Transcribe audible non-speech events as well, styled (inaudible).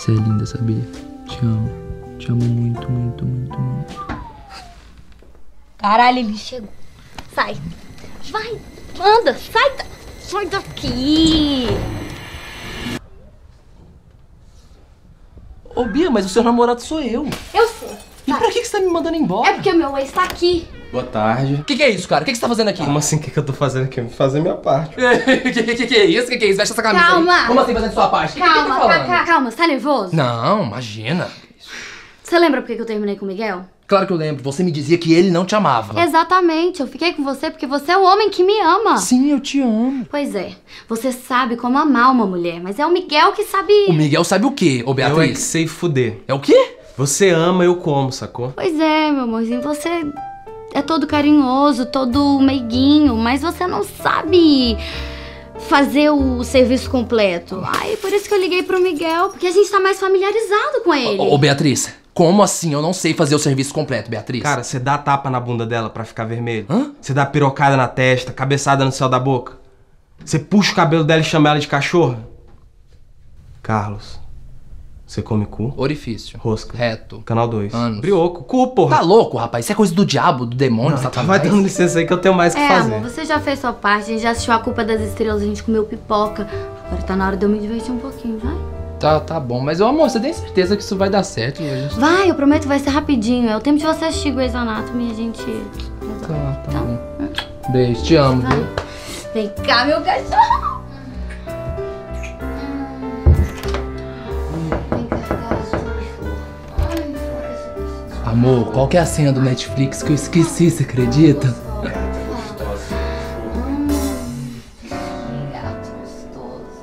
Você é linda, sabia? Te amo. Te amo muito, muito, muito, muito. Caralho, ele chegou. Sai. Vai, anda, sai, da... sai daqui. Ô, Bia, mas o seu namorado sou eu. Eu sei. E pra que que você tá me mandando embora? É porque o meu ex tá aqui. Boa tarde. O que, que é isso, cara? O que, que você tá fazendo aqui? Como assim? O que, que eu tô fazendo aqui? Fazer minha parte. (laughs) que, que, que, que é isso? Que que é isso? Veste essa camisa Calma. aí. Como assim fazendo sua parte? Que que Calma, que tá falando? calma, calma, você tá nervoso? Não, imagina. Você lembra por que que eu terminei com o Miguel? Claro que eu lembro. Você me dizia que ele não te amava. Exatamente, eu fiquei com você porque você é o homem que me ama. Sim, eu te amo. Pois é, você sabe como amar uma mulher, mas é o Miguel que sabe. O Miguel sabe o quê, ô Eu é que Beatriz? sei fuder. É o quê? Você ama, eu como, sacou? Pois é, meu amorzinho, você é todo carinhoso, todo meiguinho, mas você não sabe fazer o serviço completo. Aí por isso que eu liguei pro Miguel, porque a gente tá mais familiarizado com ele. Ô, ô, Beatriz, como assim eu não sei fazer o serviço completo, Beatriz? Cara, você dá tapa na bunda dela pra ficar vermelho? Hã? Você dá pirocada na testa, cabeçada no céu da boca? Você puxa o cabelo dela e chama ela de cachorro? Carlos, você come cu? Orifício. Rosca. Reto. Canal 2. Anos. Brioco. Cu, porra. Tá louco, rapaz? Isso é coisa do diabo, do demônio, Não, satanás. vai dando licença aí que eu tenho mais o que É, fazer. amor, você já fez sua parte, a gente já assistiu a culpa das estrelas, a gente comeu pipoca. Agora tá na hora de eu me divertir um pouquinho, vai? Tá, tá bom. Mas, ô, amor, você tem certeza que isso vai dar certo? Gente... Vai, eu prometo que vai ser rapidinho. É o tempo de você assistir Grey's Anatomy e a gente. Tá, tá Então, bom. Beijo, te amo, viu? Vem cá, meu cachorro! Amor, qual que é a senha do Netflix que eu esqueci, você acredita? Hum, gato gostoso.